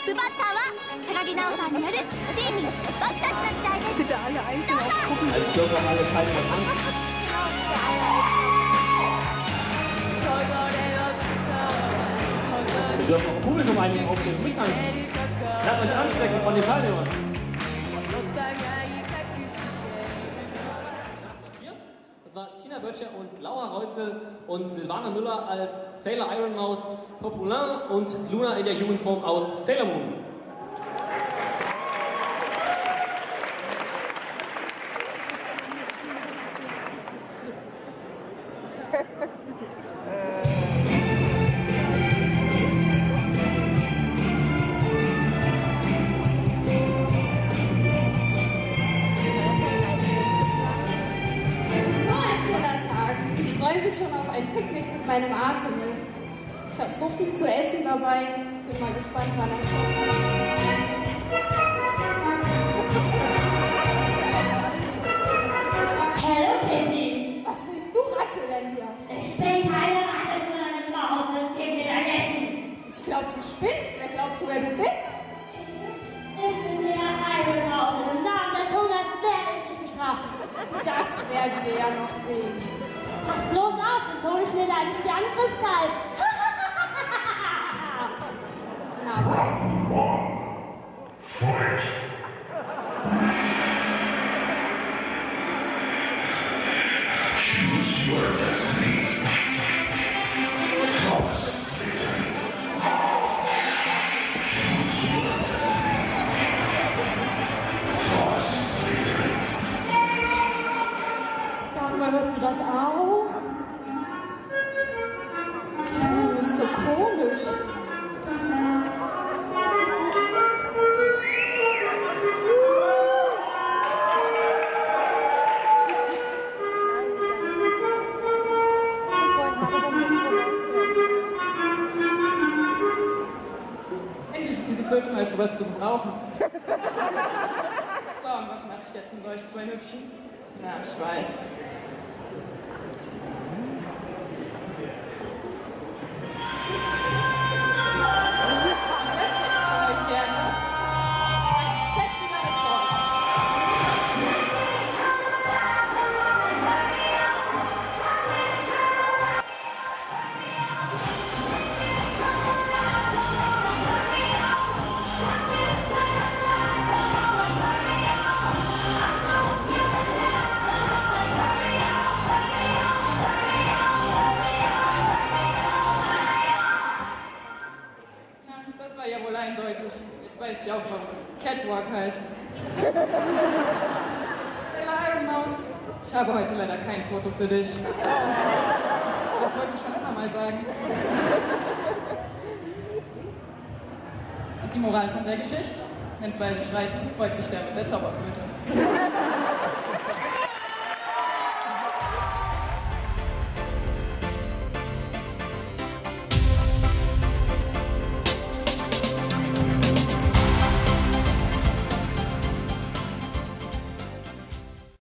ップバッターは高木直さんによるチーム僕たちの時代ですどうぞ alle keine Angst. Dürfen auch Publikum einigen auf euch anstecken von den Teilnehmern. Das war Tina Böttcher und Laura Reutzel und Silvana Müller als Sailor Iron Mouse, Populin und Luna in der Human-Form aus Sailor Moon. Ich freue mich schon auf ein Picknick mit meinem Artemis. Ich habe so viel zu essen dabei. Ich bin mal gespannt, wann er kommt. Hallo Kitty. Was willst du, Ratte, denn hier? Ich bin keine Ratte, sondern eine Maus. Es gibt mir dein Essen. Ich glaube, du spinnst. Wer glaubst du, wer du bist? Ich bin der Iron Maus und im Namen des Hungers werde ich dich bestrafen. Das werden wir ja noch sehen. Pass bloß auf, sonst hole ich mir deinen Sternkristall. Na ist diese Blöde mal sowas zu gebrauchen. Storm, was mache ich jetzt mit euch zwei Hübschen? Ja, ich weiß. Weiß ich auch, was Catwalk heißt. Sailor Iron Mouse, ich habe heute leider kein Foto für dich. Das wollte ich schon immer mal sagen. Und die Moral von der Geschichte? Wenn zwei sich streiten, freut sich der mit der Zauberflöte.